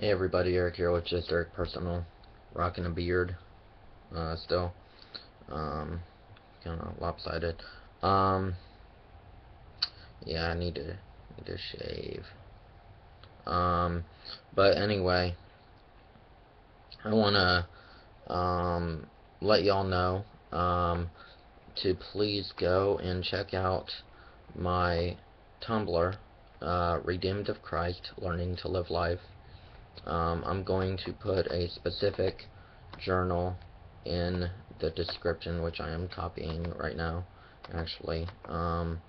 Hey everybody, Eric here with Just Eric Personal, rocking a beard, uh, still, um, kind of lopsided, um, yeah, I need to, need to shave, um, but anyway, I want to, um, let y'all know, um, to please go and check out my Tumblr, uh, Redeemed of Christ, Learning to Live Life, um, I'm going to put a specific journal in the description, which I am copying right now, actually. Um,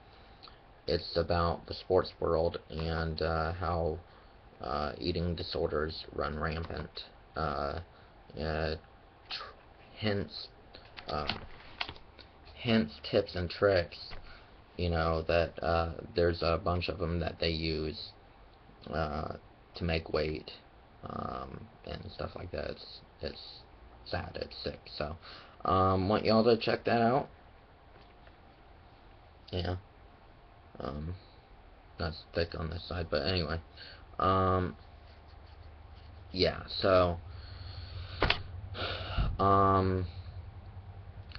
it's about the sports world and uh, how uh, eating disorders run rampant. Uh, uh hints, um, tips, and tricks. You know that uh, there's a bunch of them that they use uh, to make weight um, and stuff like that. It's it's sad. It's sick. So, um, want y'all to check that out. Yeah. Um, that's thick on this side, but anyway. Um, yeah. So, um,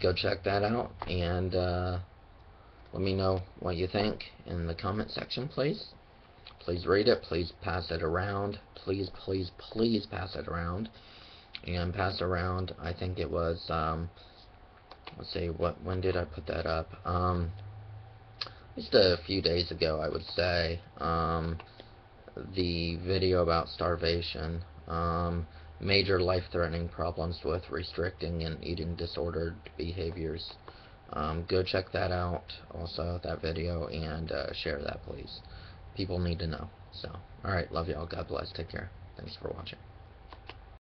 go check that out and uh, let me know what you think in the comment section, please. Please read it. Please pass it around. Please, please, please pass it around. And pass around, I think it was, um, let's see, what, when did I put that up? Um, just a few days ago, I would say, um, the video about starvation, um, major life-threatening problems with restricting and eating disordered behaviors. Um, go check that out, also, that video, and uh, share that, please people need to know. So, alright, love y'all. God bless. Take care. Thanks for watching.